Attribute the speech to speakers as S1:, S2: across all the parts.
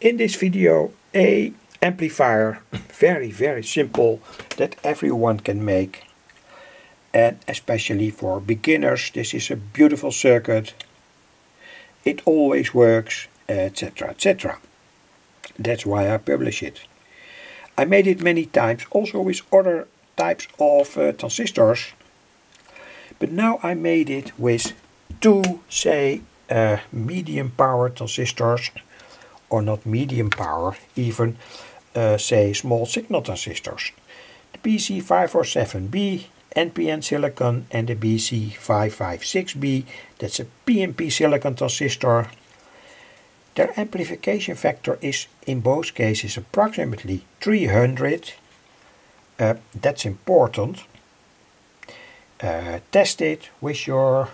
S1: In this video a amplifier, very very simple, that everyone can make and especially for beginners this is a beautiful circuit. It always works etc etc. That's why I publish it. I made it many times also with other types of uh, transistors but now I made it with two say uh, medium power transistors or not medium power, even uh, say small signal transistors. The BC547B NPN silicon and the BC556B, that's a PNP silicon transistor. Their amplification factor is in both cases approximately 300. Uh, that's important. Uh, test it with your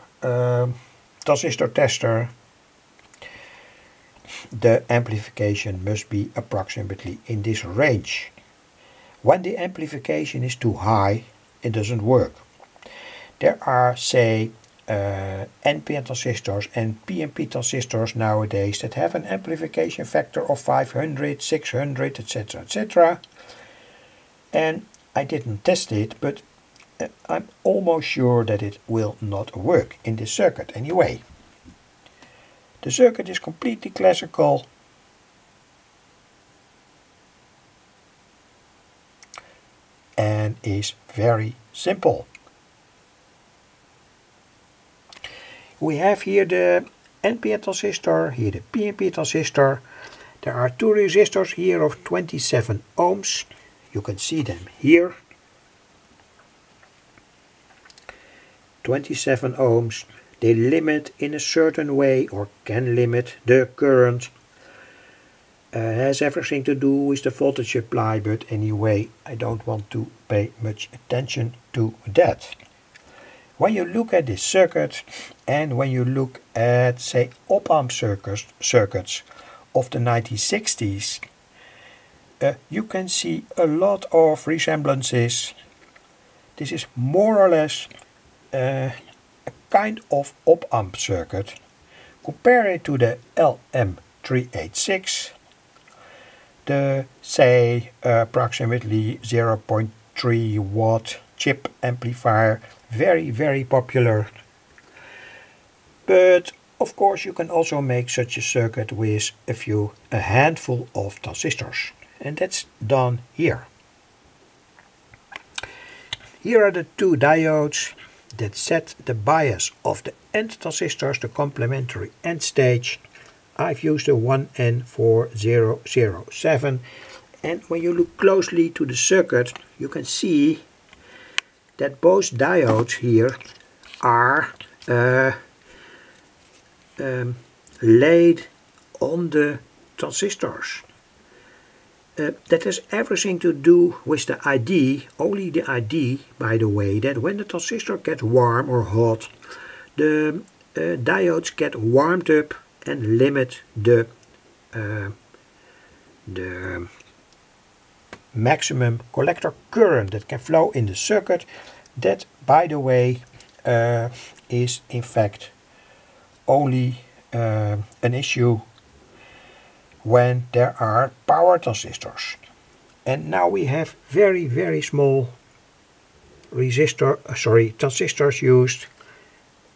S1: transistor tester the amplification must be approximately in this range. When the amplification is too high, it doesn't work. There are, say, uh, NPN transistors and PNP transistors nowadays that have an amplification factor of 500, 600, etc., etc. And I didn't test it, but uh, I'm almost sure that it will not work in this circuit anyway. The circuit is completely classical. And is very simple. We have here the NPN transistor, here the PNP transistor. There are two resistors here of 27 ohms. You can see them here. 27 ohms they limit in a certain way or can limit the current. Uh, has everything to do with the voltage supply but anyway I don't want to pay much attention to that. When you look at this circuit and when you look at say op-amp circuits, circuits of the 1960s uh, you can see a lot of resemblances. This is more or less uh, kind of op-amp circuit. Compare it to the LM386, the say approximately 0.3 watt chip amplifier, very very popular. But of course you can also make such a circuit with a few, a handful of transistors. And that's done here. Here are the two diodes that set the bias of the end transistors to complementary end stage. I've used a 1N4007 and when you look closely to the circuit you can see that both diodes here are uh, um, laid on the transistors. Uh, that has everything to do with the ID, only the ID by the way, that when the transistor gets warm or hot, the uh, diodes get warmed up and limit the, uh, the maximum collector current that can flow in the circuit. That by the way uh, is in fact only uh, an issue when there are power transistors. And now we have very, very small resistor, uh, sorry, transistors used,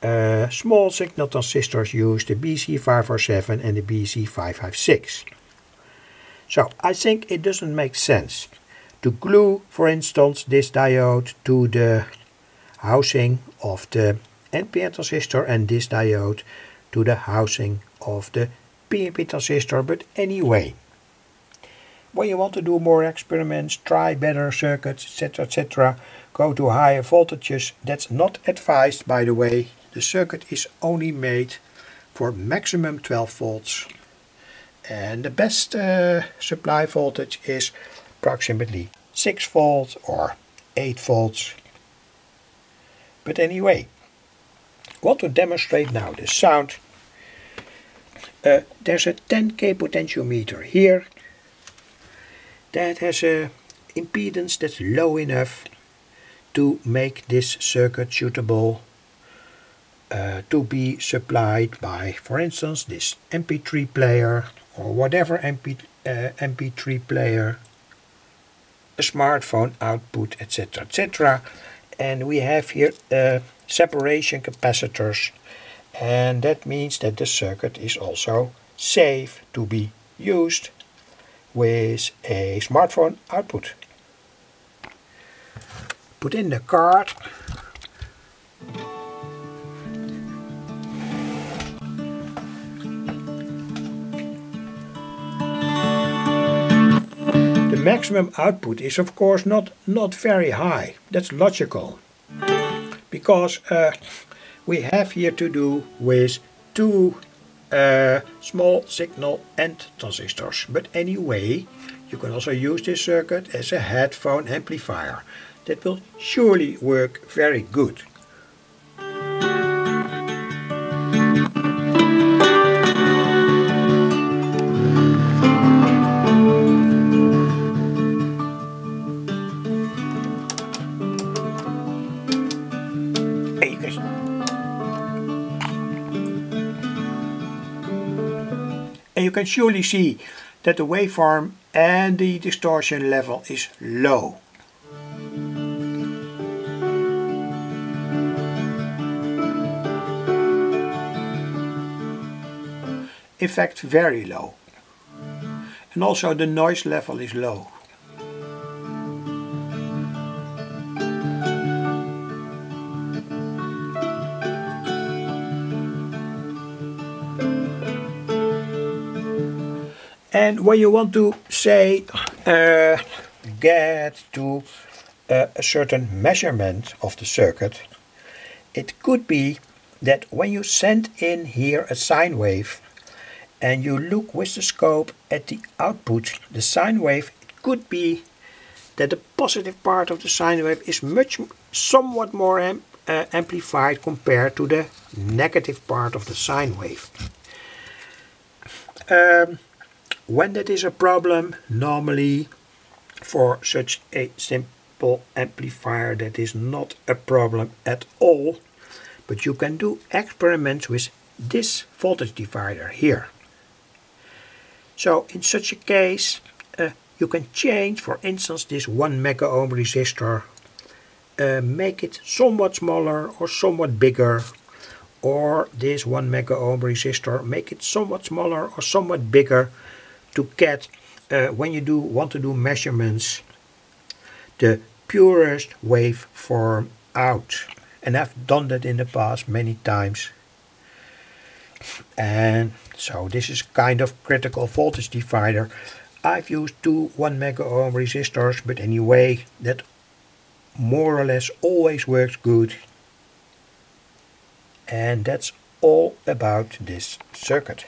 S1: uh, small signal transistors used, the BC547 and the BC556. So I think it doesn't make sense to glue, for instance, this diode to the housing of the NPN transistor and this diode to the housing of the PNP transistor, but anyway. When you want to do more experiments, try better circuits, etc, etc, go to higher voltages, that's not advised by the way. The circuit is only made for maximum 12 volts. And the best uh, supply voltage is approximately 6 volts or 8 volts. But anyway, want to demonstrate now the sound uh, there's a 10k potentiometer here that has a impedance that's low enough to make this circuit suitable uh, to be supplied by, for instance, this MP3 player or whatever MP, uh, MP3 player, a smartphone output, etc. etc. And we have here uh, separation capacitors and that means that the circuit is also safe to be used with a smartphone output. Put in the card The maximum output is of course not, not very high. That's logical. Because uh, we have here to do with two uh, small signal end transistors. But anyway, you can also use this circuit as a headphone amplifier. That will surely work very good. And you can surely see that the waveform and the distortion level is low. In fact very low. And also the noise level is low. And when you want to say uh, get to uh, a certain measurement of the circuit, it could be that when you send in here a sine wave and you look with the scope at the output, the sine wave, it could be that the positive part of the sine wave is much somewhat more am, uh, amplified compared to the negative part of the sine wave. Um, when that is a problem, normally for such a simple amplifier that is not a problem at all, but you can do experiments with this voltage divider here. So in such a case, uh, you can change, for instance, this 1 mega ohm resistor, uh, make it somewhat smaller or somewhat bigger, or this 1 mega ohm resistor, make it somewhat smaller or somewhat bigger, to get, uh, when you do want to do measurements, the purest waveform out. And I've done that in the past many times. And so this is kind of critical voltage divider. I've used two 1 mega ohm resistors, but anyway, that more or less always works good. And that's all about this circuit.